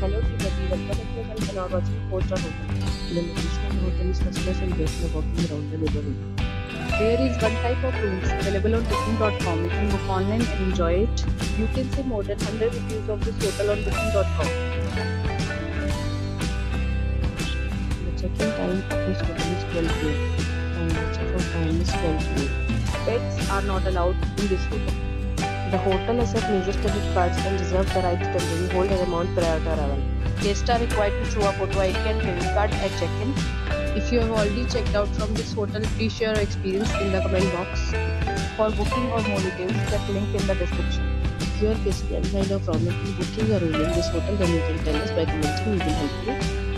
Hello everybody, welcome. The location of hotel is and guests are walking around the neighborhood. There is one type of rooms available on booking.com. You can book online and enjoy it. You can see more than 100 reviews of this hotel on booking.com. The check-in time of this hotel is 12 p.m. and the check-out time is 12 p.m. Pets are not allowed in this hotel. The hotel accepts major credit cards and reserves the right to temporarily hold an amount prior to arrival. Guests are required to show a photo ID and credit card at check-in. If you have already checked out from this hotel, please share your experience in the comment box. For booking or more details, check link in the description. If you are facing any kind of problem in booking or room in this hotel, then you can tell us by commenting. We will help you.